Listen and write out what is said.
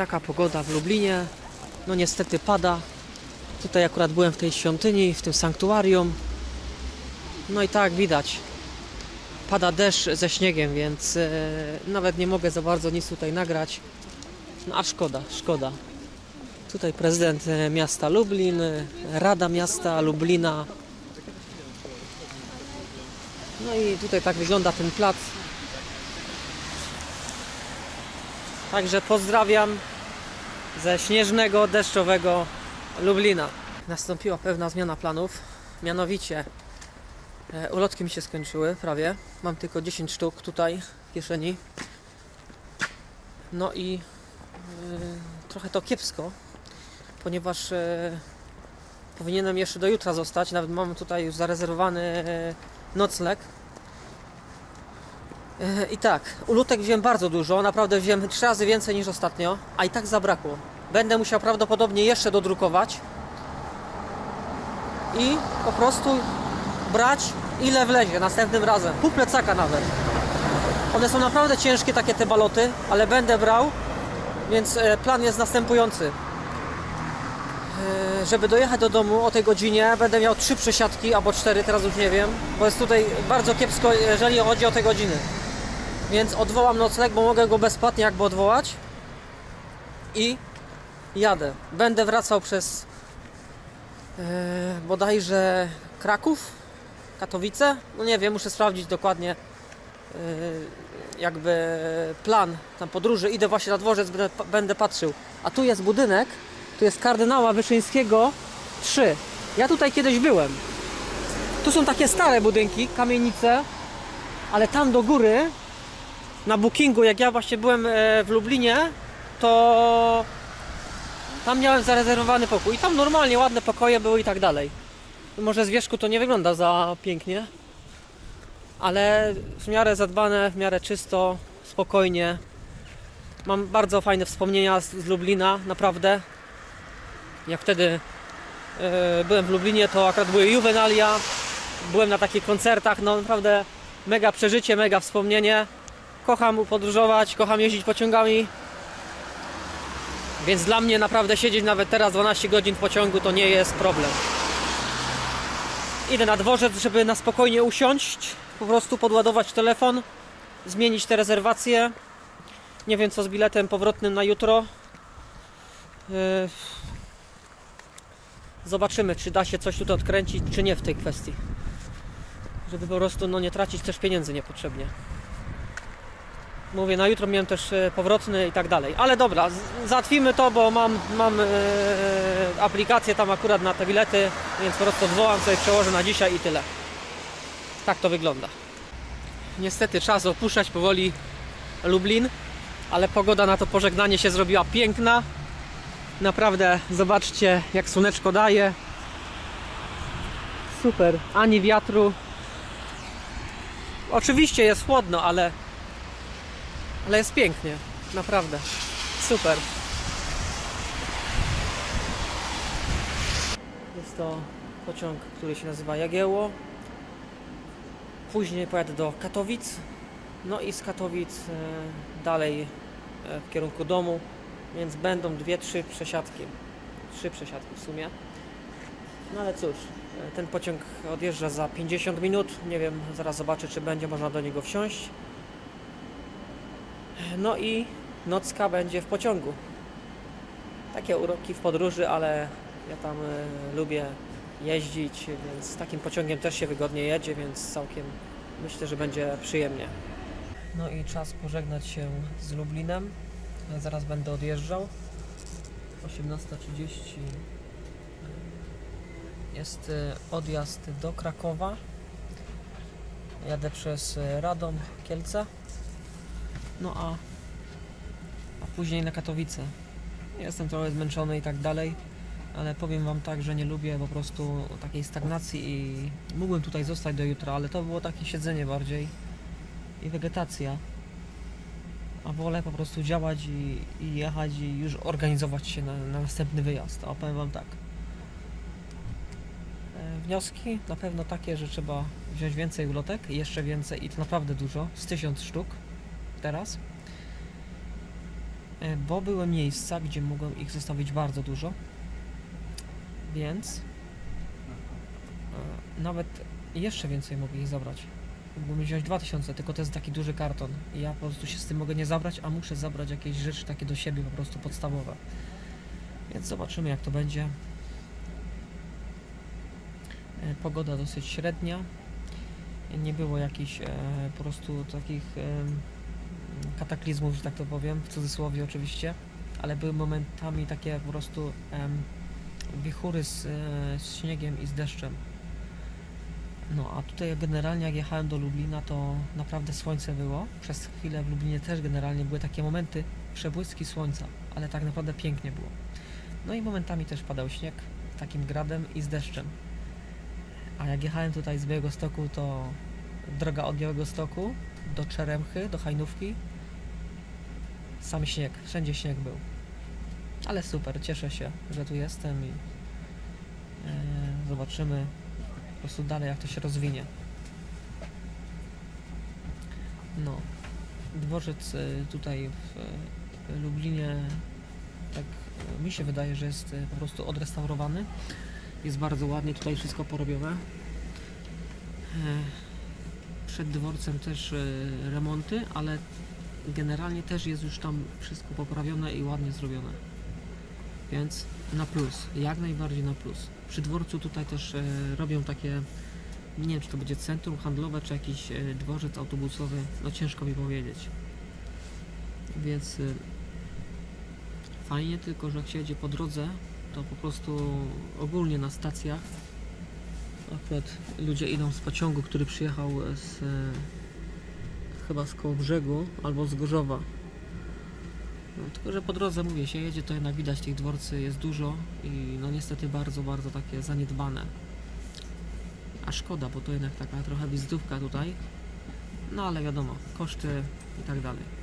taka pogoda w Lublinie. No niestety pada. Tutaj akurat byłem w tej świątyni, w tym sanktuarium. No i tak widać. Pada deszcz ze śniegiem, więc e, nawet nie mogę za bardzo nic tutaj nagrać. No a szkoda, szkoda. Tutaj prezydent e, miasta Lublin, e, Rada Miasta Lublina. No i tutaj tak wygląda ten plac. Także pozdrawiam ze śnieżnego, deszczowego Lublina. Nastąpiła pewna zmiana planów, mianowicie e, ulotki mi się skończyły prawie. Mam tylko 10 sztuk tutaj w kieszeni. No i e, trochę to kiepsko, ponieważ e, powinienem jeszcze do jutra zostać. Nawet mam tutaj już zarezerwowany nocleg. E, I tak, ulotek wziąłem bardzo dużo, naprawdę wziąłem trzy razy więcej niż ostatnio, a i tak zabrakło. Będę musiał prawdopodobnie jeszcze dodrukować i po prostu brać ile wlezie następnym razem. Pół plecaka nawet. One są naprawdę ciężkie takie te baloty, ale będę brał, więc e, plan jest następujący. E, Żeby dojechać do domu o tej godzinie będę miał trzy przesiadki albo cztery, teraz już nie wiem, bo jest tutaj bardzo kiepsko, jeżeli chodzi o te godziny. Więc odwołam nocleg, bo mogę go bezpłatnie jakby odwołać. I jadę. Będę wracał przez e, bodajże Kraków, Katowice. No nie wiem, muszę sprawdzić dokładnie e, jakby plan tam podróży. Idę właśnie na dworzec, będę, będę patrzył. A tu jest budynek, tu jest kardynała Wyszyńskiego 3. Ja tutaj kiedyś byłem. Tu są takie stare budynki, kamienice, ale tam do góry na bookingu, jak ja właśnie byłem e, w Lublinie, to tam miałem zarezerwowany pokój. I tam normalnie ładne pokoje były i tak dalej. Może z wierzchu to nie wygląda za pięknie, ale w miarę zadbane, w miarę czysto, spokojnie. Mam bardzo fajne wspomnienia z, z Lublina, naprawdę. Jak wtedy e, byłem w Lublinie, to akurat były juwenalia. Byłem na takich koncertach, no naprawdę mega przeżycie, mega wspomnienie. Kocham podróżować, kocham jeździć pociągami. Więc dla mnie naprawdę siedzieć nawet teraz 12 godzin w pociągu to nie jest problem. Idę na dworzec, żeby na spokojnie usiąść, po prostu podładować telefon, zmienić te rezerwacje. Nie wiem co z biletem powrotnym na jutro. Yy, Zobaczymy, czy da się coś tutaj odkręcić, czy nie w tej kwestii. Żeby po prostu no, nie tracić też pieniędzy niepotrzebnie. Mówię, na jutro miałem też e, powrotny i tak dalej. Ale dobra, załatwimy to, bo mam, mam e, aplikację tam akurat na te bilety, więc po prostu odwołam sobie, przełożę na dzisiaj i tyle. Tak to wygląda. Niestety czas opuszczać powoli Lublin, ale pogoda na to pożegnanie się zrobiła piękna. Naprawdę zobaczcie jak słoneczko daje. Super, ani wiatru. Oczywiście jest chłodno, ale ale jest pięknie, naprawdę. Super. Jest to pociąg, który się nazywa Jagiełło. Później pojadę do Katowic. No i z Katowic e, dalej e, w kierunku domu. Więc będą dwie, trzy przesiadki. Trzy przesiadki w sumie. No ale cóż, e, ten pociąg odjeżdża za 50 minut. Nie wiem, zaraz zobaczę, czy będzie można do niego wsiąść. No i nocka będzie w pociągu. Takie uroki w podróży, ale ja tam e, lubię jeździć, więc takim pociągiem też się wygodnie jedzie, więc całkiem myślę, że będzie przyjemnie. No i czas pożegnać się z Lublinem. Zaraz będę odjeżdżał. 18.30 jest e, odjazd do Krakowa. Jadę przez e, Radom, Kielce. No a, a później na Katowice. Jestem trochę zmęczony i tak dalej, ale powiem Wam tak, że nie lubię po prostu takiej stagnacji i mógłbym tutaj zostać do jutra, ale to było takie siedzenie bardziej i wegetacja. A wolę po prostu działać i, i jechać i już organizować się na, na następny wyjazd. A powiem Wam tak. E, Wnioski na pewno takie, że trzeba wziąć więcej ulotek, jeszcze więcej i to naprawdę dużo, z tysiąc sztuk teraz. e, bo były miejsca, gdzie mogłem ich zostawić bardzo dużo, więc e, nawet jeszcze więcej mogę ich zabrać. Mógłbym wziąć 2000, tylko to jest taki duży karton ja po prostu się z tym mogę nie zabrać, a muszę zabrać jakieś rzeczy takie do siebie po prostu podstawowe. Więc zobaczymy jak to będzie. E, Pogoda dosyć średnia. Nie było jakichś e, po prostu takich em, kataklizmów, że tak to powiem, w cudzysłowie oczywiście, ale były momentami takie po prostu em, wichury z, e, z śniegiem i z deszczem. No a tutaj generalnie jak jechałem do Lublina to naprawdę słońce było. Przez chwilę w Lublinie też generalnie były takie momenty, przebłyski słońca, ale tak naprawdę pięknie było. No i momentami też padał śnieg takim gradem i z deszczem. A jak jechałem tutaj z Białego Stoku, to droga od Białego Stoku do Czeremchy, do Hajnówki, sam śnieg, wszędzie śnieg był. Ale super, cieszę się, że tu jestem i e, zobaczymy po prostu dalej jak to się rozwinie. No, dworzec e, tutaj w e, Lublinie, tak mi się wydaje, że jest po prostu odrestaurowany. Jest bardzo ładnie tutaj wszystko porobione. Przed dworcem też remonty, ale generalnie też jest już tam wszystko poprawione i ładnie zrobione. Więc na plus, jak najbardziej na plus. Przy dworcu tutaj też e, robią takie, nie wiem czy to będzie centrum handlowe, czy jakiś e, dworzec autobusowy, no ciężko mi powiedzieć. Więc e, fajnie, tylko że jak się jedzie po drodze, to po prostu ogólnie na stacjach akurat ludzie idą z pociągu, który przyjechał z e, chyba z koło brzegu albo z Gorzowa. No, tylko, że po drodze mówię, się jedzie, to jednak widać tych dworcy jest dużo i no niestety bardzo, bardzo takie zaniedbane. A szkoda, bo to jednak taka trochę wizytówka tutaj. No ale wiadomo, koszty i tak dalej.